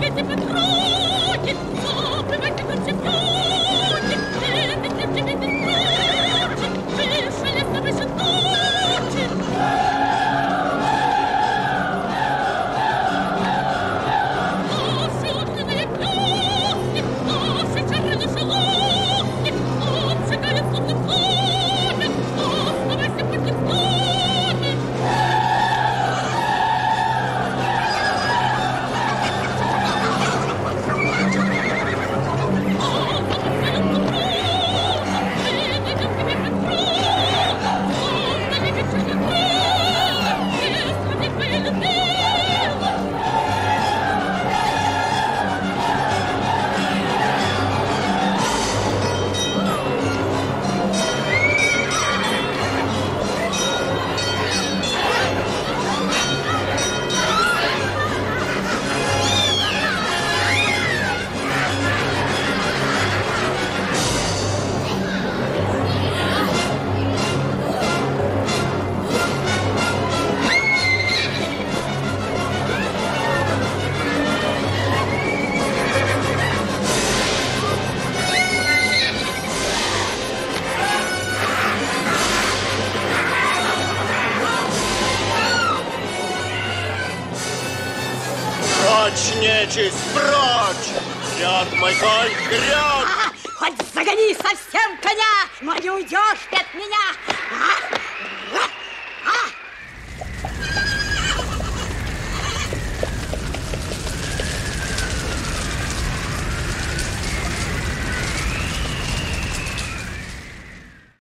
Oh! Прочь, нечисть, прочь! Гряд мой конь, гряд! А, хоть загони совсем коня, но не уйдешь ты от меня! А? А?